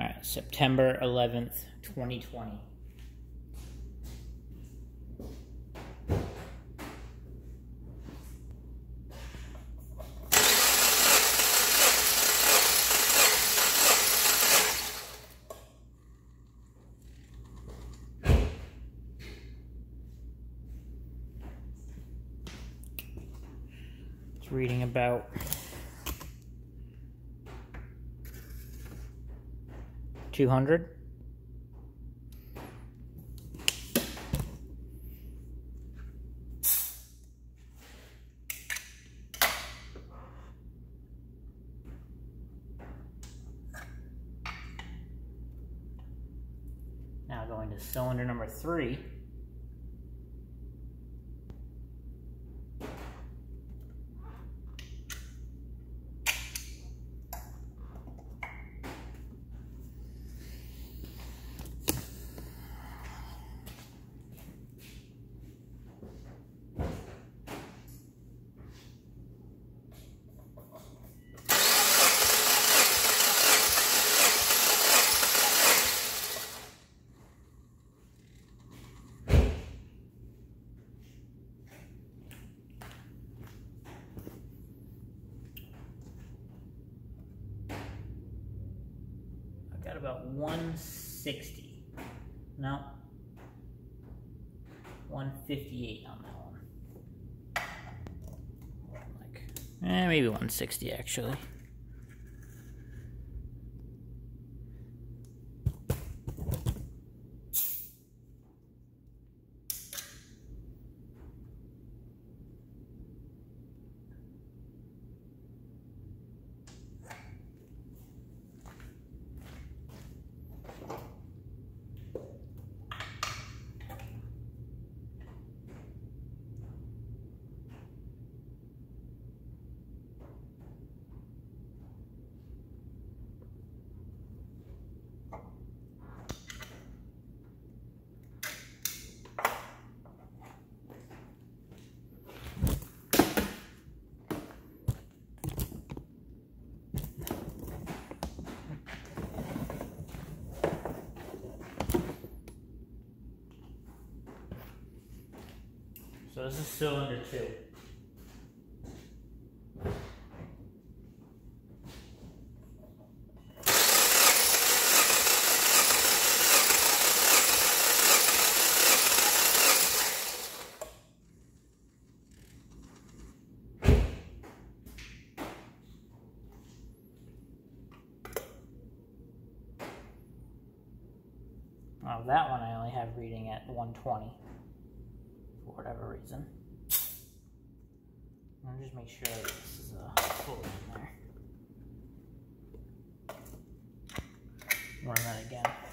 All right, September 11th, 2020. It's reading about two hundred. Now going to cylinder number three. About 160. No. 158 on that one. Like, eh, maybe 160 actually. This is cylinder two. Oh, that one I only have reading at 120 for whatever reason. I'll just make sure this is uh, fully in there. Run that again.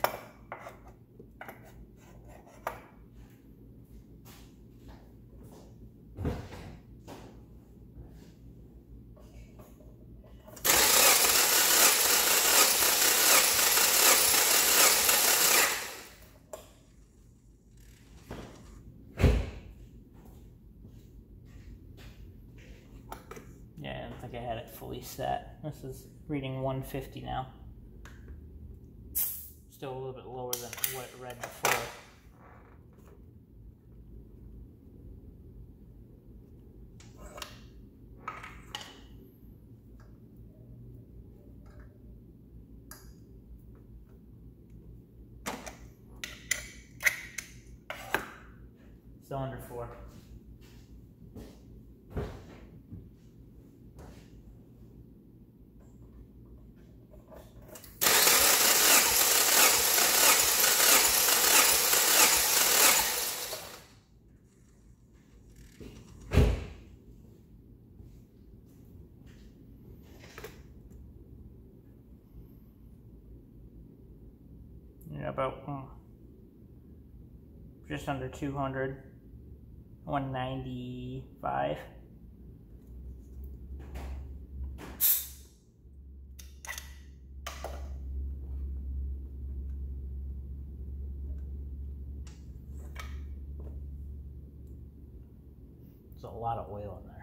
Think I had it fully set. This is reading 150 now. Still a little bit lower than what it read before. Cylinder 4. About hmm, just under 200, 195. There's a lot of oil in that.